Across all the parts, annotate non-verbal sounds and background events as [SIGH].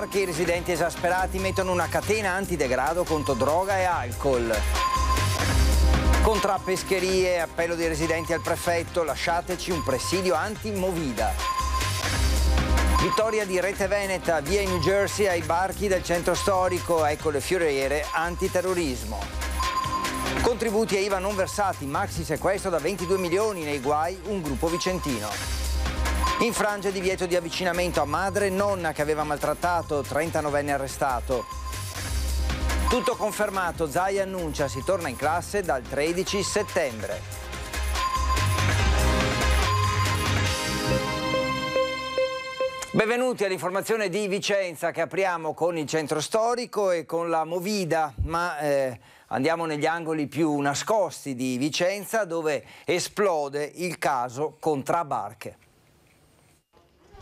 Barche i residenti esasperati mettono una catena antidegrado contro droga e alcol. Contra pescherie, appello dei residenti al prefetto, lasciateci un presidio anti-movida. Vittoria di Rete Veneta, via New Jersey ai barchi del centro storico, ecco le fioriere antiterrorismo. Contributi a IVA non versati, maxi sequestro da 22 milioni nei guai, un gruppo vicentino. Infrange divieto di avvicinamento a madre e nonna che aveva maltrattato, 39enne arrestato. Tutto confermato, Zai annuncia si torna in classe dal 13 settembre. Benvenuti all'informazione di Vicenza che apriamo con il centro storico e con la Movida, ma eh, andiamo negli angoli più nascosti di Vicenza dove esplode il caso Contrabarche.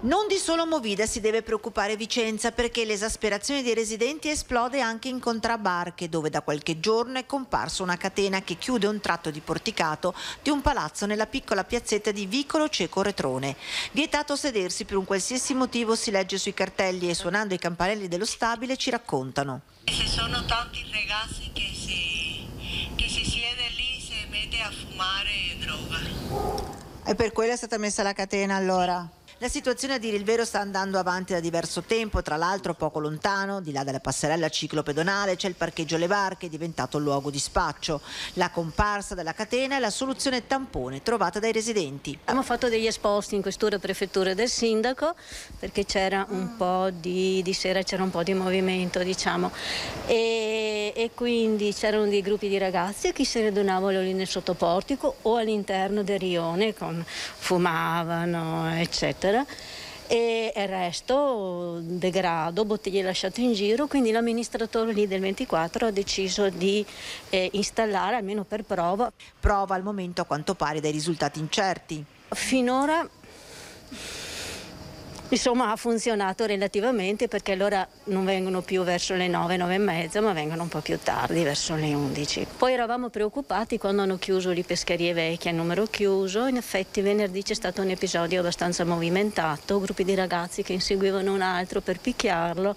Non di solo Movida si deve preoccupare Vicenza perché l'esasperazione dei residenti esplode anche in Contrabarche dove da qualche giorno è comparsa una catena che chiude un tratto di porticato di un palazzo nella piccola piazzetta di Vicolo Ceco Retrone. Vietato sedersi per un qualsiasi motivo si legge sui cartelli e suonando i campanelli dello stabile ci raccontano. Ci sono tanti ragazzi che si, che si siede lì, si mette a fumare droga. E per quello è stata messa la catena allora? La situazione a dire il vero sta andando avanti da diverso tempo, tra l'altro poco lontano, di là dalla passerella ciclopedonale, c'è il parcheggio Le Barche, diventato luogo di spaccio. La comparsa della catena è la soluzione tampone trovata dai residenti. Abbiamo fatto degli esposti in questura prefettura del sindaco perché c'era un po' di, di sera c'era un po' di movimento, diciamo, e, e quindi c'erano dei gruppi di ragazzi che si radunavano lì nel sottoportico o all'interno del rione, con, fumavano, eccetera e il resto degrado, bottiglie lasciate in giro, quindi l'amministratore lì del 24 ha deciso di eh, installare almeno per prova. Prova al momento a quanto pare dai risultati incerti. Finora Insomma ha funzionato relativamente perché allora non vengono più verso le 9, 9 e mezza ma vengono un po' più tardi, verso le 11. Poi eravamo preoccupati quando hanno chiuso le pescherie vecchie a numero chiuso, in effetti venerdì c'è stato un episodio abbastanza movimentato, gruppi di ragazzi che inseguivano un altro per picchiarlo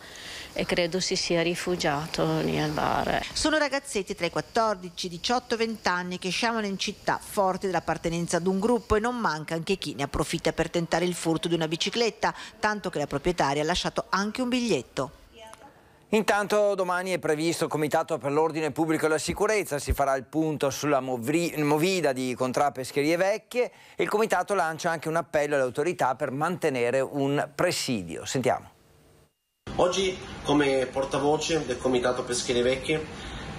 e credo si sia rifugiato lì al bar. Sono ragazzetti tra i 14, 18 e 20 anni che sciamano in città forti dell'appartenenza ad un gruppo e non manca anche chi ne approfitta per tentare il furto di una bicicletta, tanto che la proprietaria ha lasciato anche un biglietto. Intanto domani è previsto il Comitato per l'Ordine Pubblico e la Sicurezza, si farà il punto sulla movida di contrapescherie vecchie e il Comitato lancia anche un appello alle autorità per mantenere un presidio. Sentiamo. Oggi come portavoce del Comitato Pescherie Vecchie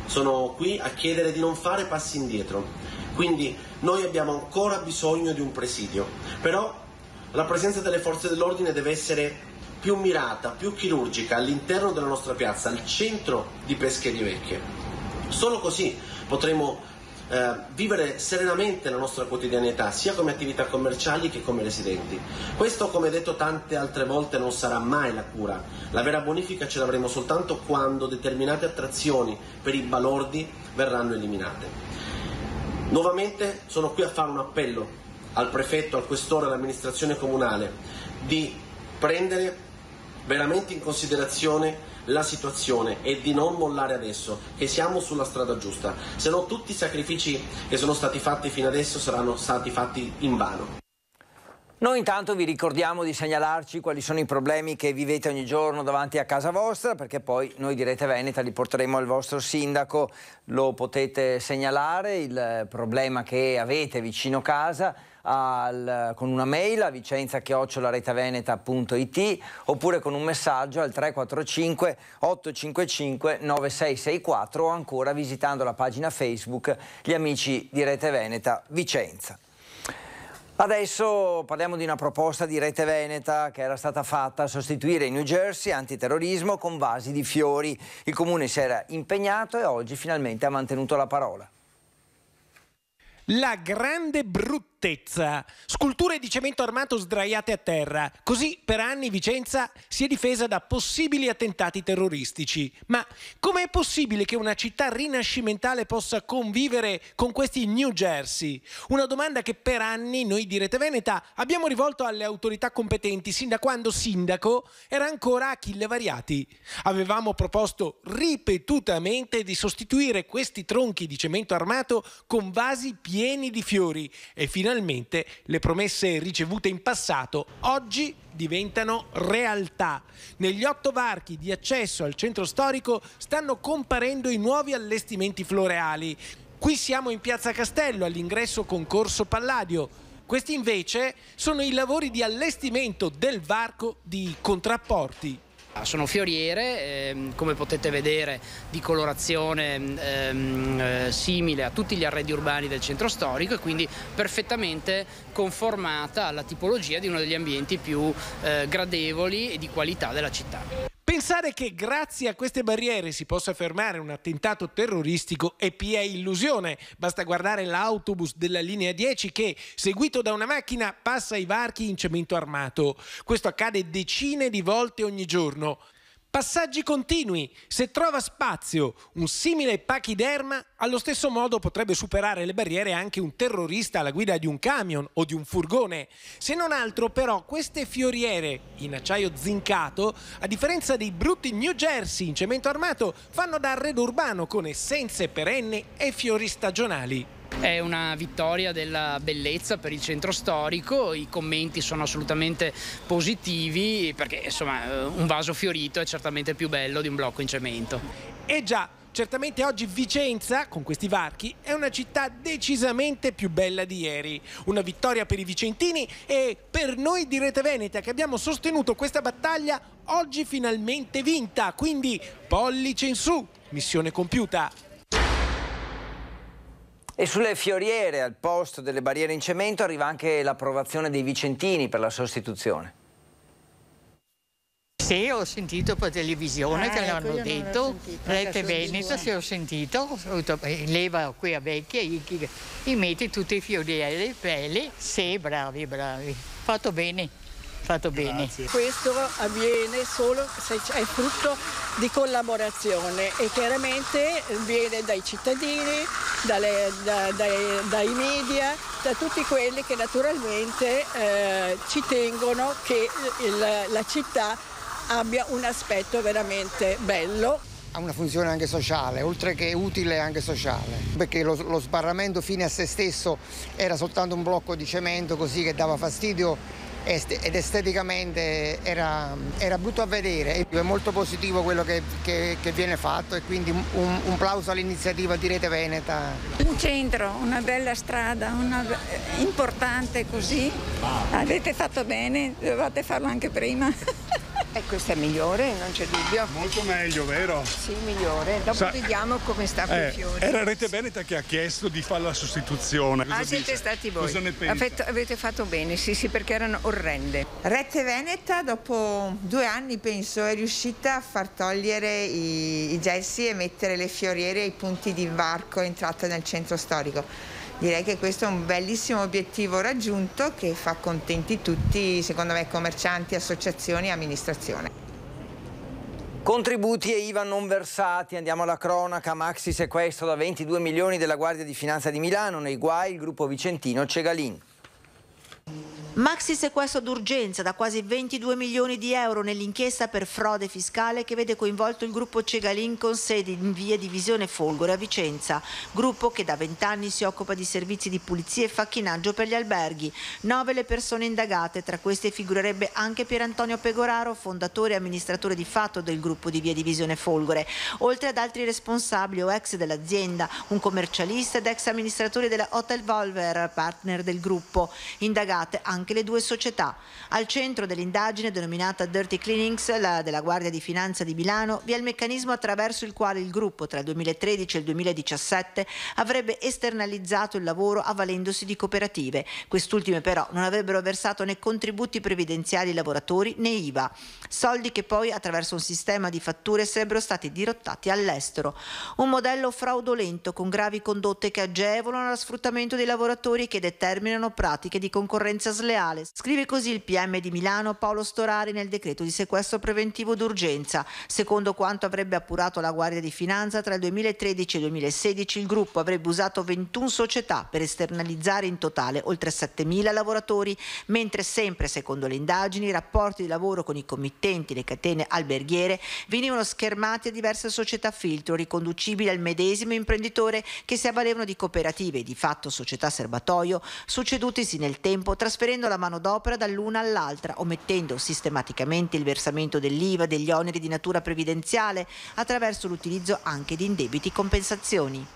sono qui a chiedere di non fare passi indietro. Quindi noi abbiamo ancora bisogno di un presidio, però la presenza delle forze dell'ordine deve essere più mirata, più chirurgica all'interno della nostra piazza, al centro di Pescherie Vecchie. Solo così potremo eh, vivere serenamente la nostra quotidianità, sia come attività commerciali che come residenti. Questo, come detto tante altre volte, non sarà mai la cura. La vera bonifica ce l'avremo soltanto quando determinate attrazioni per i balordi verranno eliminate. Nuovamente sono qui a fare un appello al prefetto, al questore, all'amministrazione comunale di prendere veramente in considerazione la situazione e di non mollare adesso, che siamo sulla strada giusta, se no tutti i sacrifici che sono stati fatti fino adesso saranno stati fatti in vano. Noi intanto vi ricordiamo di segnalarci quali sono i problemi che vivete ogni giorno davanti a casa vostra perché poi noi di Rete Veneta li porteremo al vostro sindaco, lo potete segnalare, il problema che avete vicino casa al, con una mail a vicenza-retaveneta.it oppure con un messaggio al 345 855 9664 o ancora visitando la pagina Facebook Gli Amici di Rete Veneta Vicenza. Adesso parliamo di una proposta di Rete Veneta che era stata fatta a sostituire in New Jersey antiterrorismo con vasi di fiori. Il comune si era impegnato e oggi finalmente ha mantenuto la parola. La grande brutta bruttezza. Sculture di cemento armato sdraiate a terra. Così per anni Vicenza si è difesa da possibili attentati terroristici. Ma com'è possibile che una città rinascimentale possa convivere con questi New Jersey? Una domanda che per anni noi di Rete Veneta abbiamo rivolto alle autorità competenti sin da quando sindaco era ancora Achille Variati. Avevamo proposto ripetutamente di sostituire questi tronchi di cemento armato con vasi pieni di fiori e finalmente le promesse ricevute in passato oggi diventano realtà. Negli otto varchi di accesso al centro storico stanno comparendo i nuovi allestimenti floreali. Qui siamo in Piazza Castello all'ingresso concorso Palladio. Questi invece sono i lavori di allestimento del varco di contrapporti. Sono fioriere, ehm, come potete vedere, di colorazione ehm, eh, simile a tutti gli arredi urbani del centro storico e quindi perfettamente conformata alla tipologia di uno degli ambienti più eh, gradevoli e di qualità della città. Pensare che grazie a queste barriere si possa fermare un attentato terroristico è pia illusione. Basta guardare l'autobus della linea 10 che, seguito da una macchina, passa i varchi in cemento armato. Questo accade decine di volte ogni giorno. Passaggi continui. Se trova spazio un simile pachiderma, allo stesso modo potrebbe superare le barriere anche un terrorista alla guida di un camion o di un furgone. Se non altro, però, queste fioriere in acciaio zincato, a differenza dei brutti New Jersey in cemento armato, fanno da arredo urbano con essenze perenni e fiori stagionali. È una vittoria della bellezza per il centro storico, i commenti sono assolutamente positivi perché insomma eh, un vaso fiorito è certamente più bello di un blocco in cemento. E già, Certamente oggi Vicenza, con questi varchi, è una città decisamente più bella di ieri. Una vittoria per i vicentini e per noi di Rete Veneta che abbiamo sostenuto questa battaglia oggi finalmente vinta. Quindi pollice in su, missione compiuta. E sulle fioriere al posto delle barriere in cemento arriva anche l'approvazione dei vicentini per la sostituzione. Sì, ho sentito per televisione Ah, che ecco, l'hanno detto, Rete Veneto, se ho sentito, leva qui a vecchia, gli metti tutti i fiorielli, belli, sì, bravi, bravi, fatto bene, fatto bene. Questo avviene solo se c- è frutto di collaborazione e chiaramente viene dai cittadini, dalle- da- dai, dai media, da tutti quelli che naturalmente eh, ci tengono che il- la città abbia un aspetto veramente bello. Ha una funzione anche sociale, oltre che utile anche sociale, perché lo, lo sbarramento fine a se stesso era soltanto un blocco di cemento così che dava fastidio ed esteticamente era, era brutto a vedere. È molto positivo quello che, che- che viene fatto e quindi un, un plauso all'iniziativa di Rete Veneta. Un centro, una bella strada, una importante così. Avete fatto bene, dovevate farlo anche prima. [LAUGHS] E questo è migliore, non c'è dubbio. Molto meglio, vero? Sì, migliore. Dopo Sa- vediamo come sta con i Eh, fiori. era Rete Veneta che ha chiesto di fare la sostituzione. Cosa Ah, siete dice? stati voi. Cosa ne pensa? Avete, avete fatto bene, sì, sì, perché erano orrende. Rete Veneta, dopo due anni, penso, è riuscita a far togliere i, i gessi e mettere le fioriere ai punti di varco entrata nel centro storico. Direi che questo è un bellissimo obiettivo raggiunto che fa contenti tutti, secondo me, commercianti, associazioni e amministrazione. Contributi e IVA non versati, andiamo alla cronaca, maxi sequestro da 22 milioni della Guardia di Finanza di Milano, nei guai il gruppo vicentino Cegalin. Maxi sequestro d'urgenza da quasi 22 milioni di euro nell'inchiesta per frode fiscale che vede coinvolto il gruppo Cegalin con sede in via Divisione Folgore a Vicenza, gruppo che da vent'anni si occupa di servizi di pulizia e facchinaggio per gli alberghi. Nove le persone indagate, tra queste figurerebbe anche Pier Antonio Pegoraro, fondatore e amministratore di fatto del gruppo di via Divisione Folgore, oltre ad altri responsabili o ex dell'azienda, un commercialista ed ex amministratore della Hotel Volver, partner del gruppo. Indagate anche anche le due società. Al centro dell'indagine denominata Dirty Cleanings la della Guardia di Finanza di Milano vi è il meccanismo attraverso il quale il gruppo tra il 2013 e il 2017 avrebbe esternalizzato il lavoro avvalendosi di cooperative. Quest'ultime però non avrebbero versato né contributi previdenziali ai lavoratori né IVA, soldi che poi attraverso un sistema di fatture sarebbero stati dirottati all'estero. Un modello fraudolento con gravi condotte che agevolano lo sfruttamento dei lavoratori e che determinano pratiche di concorrenza sleale. Scrive così il PM di Milano Paolo Storari nel decreto di sequestro preventivo d'urgenza. Secondo quanto avrebbe appurato la Guardia di Finanza, tra il 2013 e il 2016 il gruppo avrebbe usato 21 società per esternalizzare in totale oltre 7.000 lavoratori, mentre sempre secondo le indagini i rapporti di lavoro con i committenti, le catene alberghiere venivano schermati a diverse società filtro riconducibili al medesimo imprenditore che si avvalevano di cooperative e di fatto società serbatoio, succedutisi nel tempo trasferendo la manodopera dall'una all'altra, omettendo sistematicamente il versamento dell'IVA, degli oneri di natura previdenziale, attraverso l'utilizzo anche di indebiti compensazioni.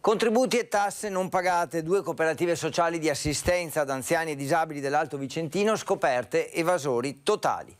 Contributi e tasse non pagate, due cooperative sociali di assistenza ad anziani e disabili dell'Alto Vicentino scoperte evasori totali.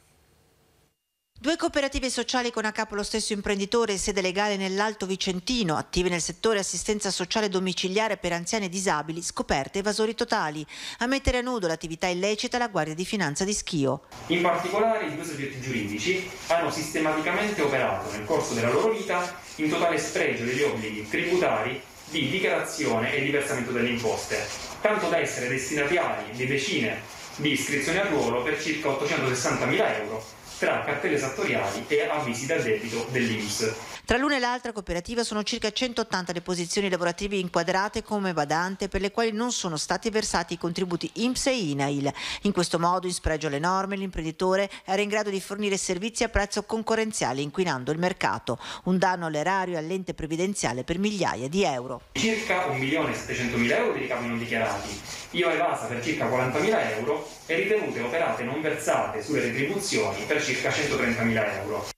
Due cooperative sociali con a capo lo stesso imprenditore e sede legale nell'Alto Vicentino, attive nel settore assistenza sociale domiciliare per anziani e disabili, scoperte evasori totali. A mettere a nudo l'attività illecita la Guardia di Finanza di Schio. In particolare i due soggetti giuridici hanno sistematicamente operato nel corso della loro vita in totale spregio degli obblighi tributari di dichiarazione e di versamento delle imposte, tanto da essere destinatari di decine di iscrizioni a ruolo per circa 860 mila euro tra cartelle esattoriali e avvisi da debito dell'Inps. Tra l'una e l'altra cooperativa sono circa 180 le posizioni lavorative inquadrate come badante per le quali non sono stati versati i contributi INPS e INAIL. In questo modo, in spregio alle norme, l'imprenditore era in grado di fornire servizi a prezzo concorrenziale inquinando il mercato, un danno all'erario e all'ente previdenziale per migliaia di euro. Circa 1.700.000 euro di ricavi non dichiarati, IVA evasa per circa 40.000 euro e ritenute operate non versate sulle retribuzioni per circa 130.000 euro.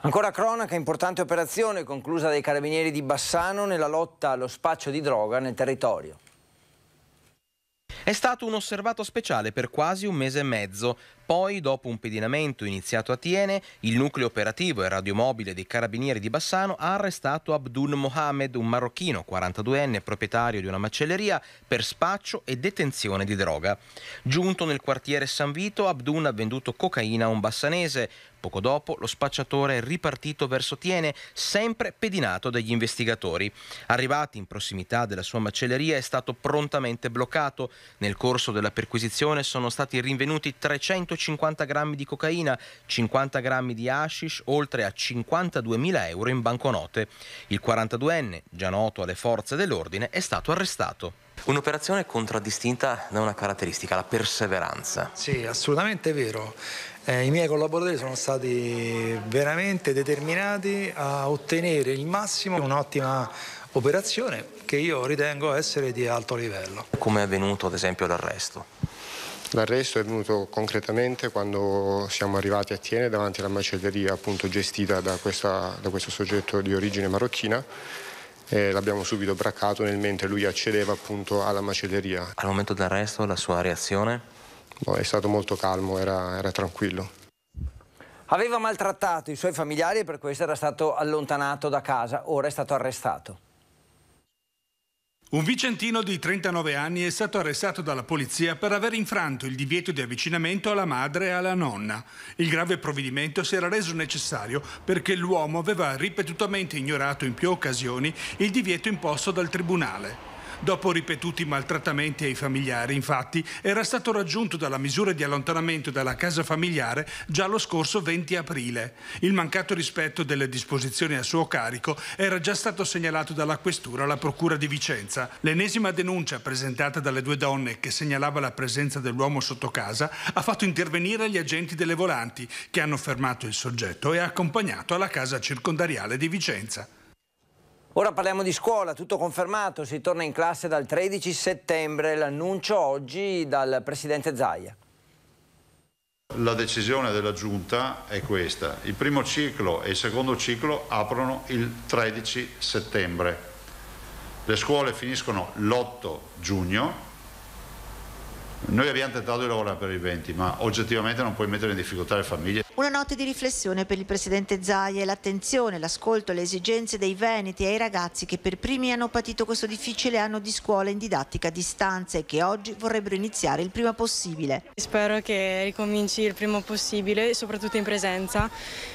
Ancora cronaca, importante operazione conclusa dai carabinieri di Bassano nella lotta allo spaccio di droga nel territorio. È stato un osservato speciale per quasi un mese e mezzo. Poi, dopo un pedinamento iniziato a Tiene, il nucleo operativo e radiomobile dei carabinieri di Bassano ha arrestato Abdul Mohamed, un marocchino 42enne proprietario di una macelleria, per spaccio e detenzione di droga. Giunto nel quartiere San Vito, Abdun ha venduto cocaina a un bassanese. Poco dopo lo spacciatore è ripartito verso Tiene, sempre pedinato dagli investigatori. Arrivati in prossimità della sua macelleria è stato prontamente bloccato. Nel corso della perquisizione sono stati rinvenuti 350 grammi di cocaina, 50 grammi di hashish, oltre a 52.000 euro in banconote. Il 42enne, già noto alle forze dell'ordine, è stato arrestato. Un'operazione contraddistinta da una caratteristica, la perseveranza. Sì, assolutamente vero. Eh, I miei collaboratori sono stati veramente determinati a ottenere il massimo, un'ottima operazione che io ritengo essere di alto livello. Come è avvenuto ad esempio l'arresto? L'arresto è venuto concretamente quando siamo arrivati a Tiene davanti alla macelleria appunto gestita da, questa, da questo soggetto di origine marocchina e l'abbiamo subito braccato nel mentre lui accedeva appunto alla macelleria. Al momento dell'arresto la sua reazione? Boh, è stato molto calmo, era, era tranquillo. Aveva maltrattato i suoi familiari e per questo era stato allontanato da casa, ora è stato arrestato. Un vicentino di 39 anni è stato arrestato dalla polizia per aver infranto il divieto di avvicinamento alla madre e alla nonna. Il grave provvedimento si era reso necessario perché l'uomo aveva ripetutamente ignorato in più occasioni il divieto imposto dal tribunale. Dopo ripetuti maltrattamenti ai familiari, infatti, era stato raggiunto dalla misura di allontanamento dalla casa familiare già lo scorso 20 aprile. Il mancato rispetto delle disposizioni a suo carico era già stato segnalato dalla questura alla procura di Vicenza. L'ennesima denuncia presentata dalle due donne che segnalava la presenza dell'uomo sotto casa ha fatto intervenire gli agenti delle volanti che hanno fermato il soggetto e accompagnato alla casa circondariale di Vicenza. Ora parliamo di scuola, tutto confermato, si torna in classe dal 13 settembre, l'annuncio oggi dal Presidente Zaia. La decisione della Giunta è questa, il primo ciclo e il secondo ciclo aprono il 13 settembre, le scuole finiscono l'8 giugno Noi abbiamo tentato di lavorare per i 20, ma oggettivamente non puoi mettere in difficoltà le famiglie. Una notte di riflessione per il presidente Zaia e l'attenzione, l'ascolto le esigenze dei veneti e ai ragazzi che per primi hanno patito questo difficile anno di scuola in didattica a distanza e che oggi vorrebbero iniziare il prima possibile. Spero che ricominci il prima possibile, soprattutto in presenza,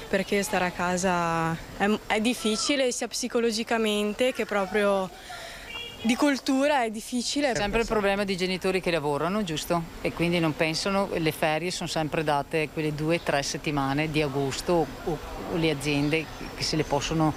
perché stare a casa è, è difficile sia psicologicamente che proprio di cultura è difficile. Sempre il problema di genitori che lavorano, giusto? E quindi non pensano, le ferie sono sempre date quelle due o tre settimane di agosto o, o le aziende che se le possono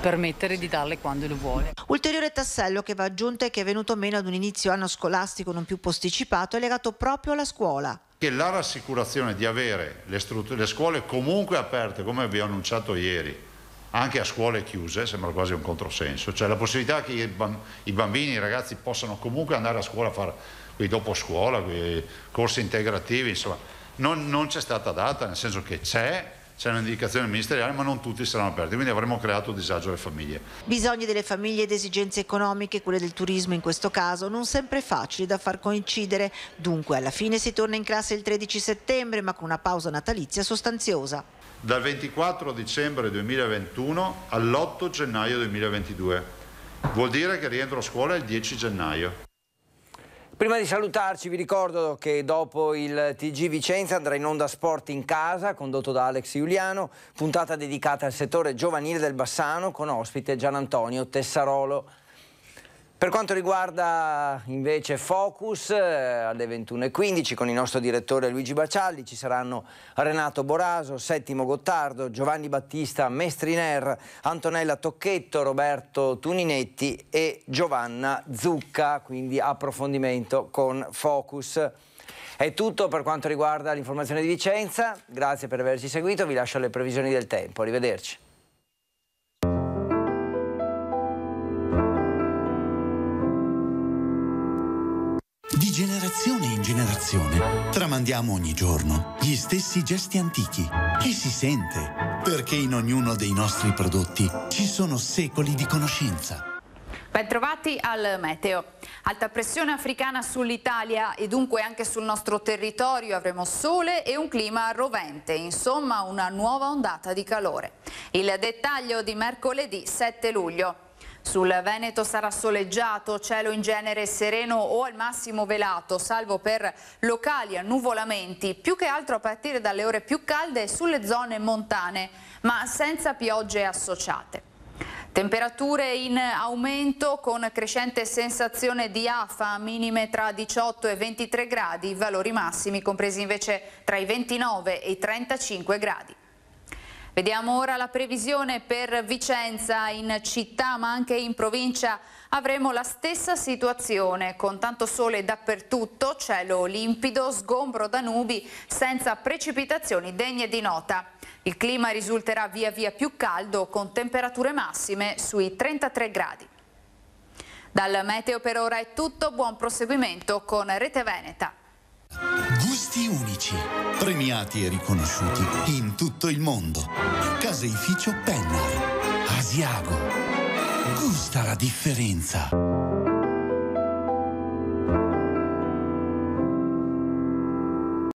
permettere di darle quando le vuole. Ulteriore tassello che va aggiunto e che è venuto meno ad un inizio anno scolastico non più posticipato è legato proprio alla scuola. Che la rassicurazione di avere le, le scuole comunque aperte, come vi ho annunciato ieri, anche a scuole chiuse, sembra quasi un controsenso, cioè la possibilità che i bambini, i ragazzi possano comunque andare a scuola a fare quei dopo scuola, quei corsi integrativi, insomma, non, non c'è stata data, nel senso che c'è, c'è un'indicazione ministeriale, ma non tutti saranno aperti, quindi avremo creato disagio alle famiglie. Bisogni delle famiglie ed esigenze economiche, quelle del turismo in questo caso, non sempre facili da far coincidere. Dunque, alla fine si torna in classe il 13 settembre, ma con una pausa natalizia sostanziosa dal 24 dicembre 2021 all'8 gennaio 2022. Vuol dire che rientro a scuola il 10 gennaio. Prima di salutarci vi ricordo che dopo il TG Vicenza andrà in onda Sport in casa, condotto da Alex Giuliano, puntata dedicata al settore giovanile del Bassano con ospite Gian Antonio Tessarolo. Per quanto riguarda invece Focus, eh, alle 21.15 con il nostro direttore Luigi Bacialli ci saranno Renato Boraso, Settimo Gottardo, Giovanni Battista Mestriner, Antonella Tocchetto, Roberto Tuninetti e Giovanna Zucca, quindi approfondimento con Focus. È tutto per quanto riguarda l'informazione di Vicenza, grazie per averci seguito, vi lascio alle previsioni del tempo, arrivederci. Generazione in generazione tramandiamo ogni giorno gli stessi gesti antichi e si sente perché in ognuno dei nostri prodotti ci sono secoli di conoscenza. Bentrovati al meteo. Alta pressione africana sull'Italia e dunque anche sul nostro territorio avremo sole e un clima rovente, insomma una nuova ondata di calore. Il dettaglio di mercoledì 7 luglio. Sul Veneto sarà soleggiato, cielo in genere sereno o al massimo velato, salvo per locali annuvolamenti, più che altro a partire dalle ore più calde sulle zone montane, ma senza piogge associate. Temperature in aumento con crescente sensazione di afa, minime tra 18 e 23 gradi, valori massimi compresi invece tra i 29 e i 35 gradi. Vediamo ora la previsione per Vicenza, in città ma anche in provincia avremo la stessa situazione con tanto sole dappertutto, cielo limpido, sgombro da nubi senza precipitazioni degne di nota. Il clima risulterà via via più caldo con temperature massime sui 33 gradi. Dal meteo per ora è tutto, buon proseguimento con Rete Veneta. Gusti unici, premiati e riconosciuti in tutto il mondo. Caseificio Pennar. Asiago. Gusta la differenza.